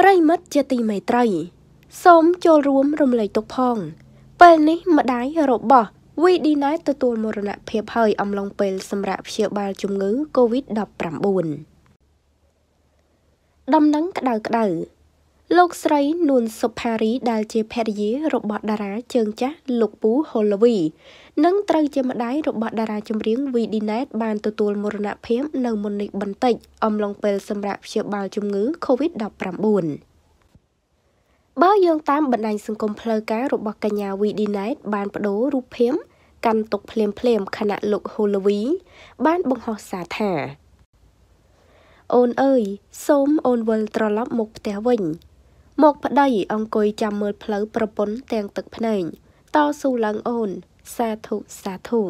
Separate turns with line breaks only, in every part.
ប្រិមិត្តជាទីមេត្រី សូមចូលរួមរំលែកទុកផង ពេលនេះម្ដាយរបស់វីឌីណែតទទួលមរណភាពហើយអំឡុងពេលសម្រាប់ព្យាបាលជំងឺ Covid-19 ដំណឹងក្តៅក្តៅ លោកស្រីនួនសុផារីដែលជាភរិយារបស់តារាជើងចាស់លោកពូហូឡាវី និងត្រូវជាម្ដាយរបស់តារាចម្រៀងវីឌីណែតបានទទួលមរណភាពនៅមុននេះបន្តិចអំឡុងពេលសម្រាប់ព្យាបាលជំងឺ Covid-19 បើយោងតាមបណ្ដាញសង្គមផ្លូវការរបស់កញ្ញាវីឌីណែតបានបដូររូបភាពកាន់ទុកភ្លាមភ្លាមខណៈលោកហូឡាវី បានបង្ហោះសារថាអូនអើយសូមអូនវិលត្រឡប់មកផ្ទះវិញ មកប្តីអង្គុយចាំមើលផ្លូវប្រពន្ធទាំងទឹកភ្នែកតស៊ូឡើងអូន សាធុសាធុ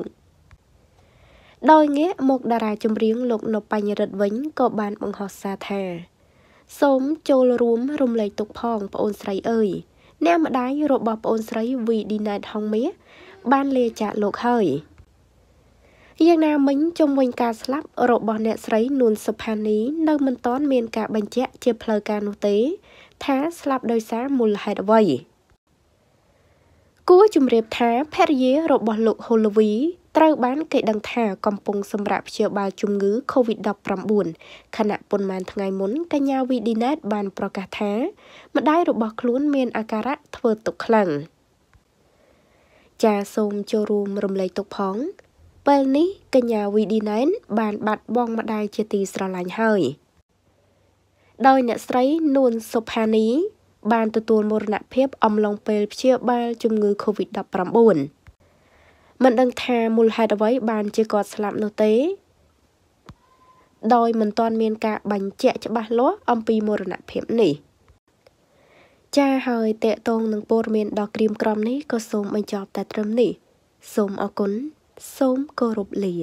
ដោយងាកមកតារាចម្រៀងលោកនបញ្ញរិទ្ធវិញក៏បានបង្ហោះសារថា សូមចូលរួមរំលែកទុកផងប្អូនស្រីអើយអ្នកម្ដាយរបស់ប្អូនស្រីវីឌីណែតហុងមាសបានលាចាកលោកហើយ យ៉ាងណាមិញជុំវិញការស្លាប់របស់អ្នកស្រីនួនសុផានីនៅមិនទាន់មានការបញ្ជាក់ជាផ្លូវការនោះទេ ថាស្លាប់ដោយសារមូលហេតុអ្វីគួរជម្រាបថាភរិយារបស់លោកហូឡូវីត្រូវបានគេដឹងថាកំពុងសម្រាប់ព្យាបាលជំងឺ Covid-19 ខណៈប៉ុន្មានថ្ងៃមុនកញ្ញាវីឌីណេតបានប្រកាសថា ម្ដាយរបស់ខ្លួនមានអាការៈធ្វើទុក្ខខ្លាំងចាសូមចូលរួមរំលែកទុក្ខផង ពេលនេះកញ្ញាវីឌីណែនបានបាត់បង់ម្ដាយជាទីស្រឡាញ់ហើយដោយអ្នកស្រីនួនសុផានីបានទទួលមរណភាពអំឡុងពេលព្យាបាលជំងឺ Covid-19 មិនដឹងថាមូលហេតុអ្វីបានជាគាត់ស្លាប់នោះទេ ដោយមិនទាន់មានការបញ្ជាក់ច្បាស់លាស់អំពីមរណភាពនេះចាហើយតេតងនឹងព័ត៌មានដ៏ក្រៀមក្រំនេះក៏សូមបញ្ចប់តែត្រឹមនេះសូមអរគុណ សូមគោរពលា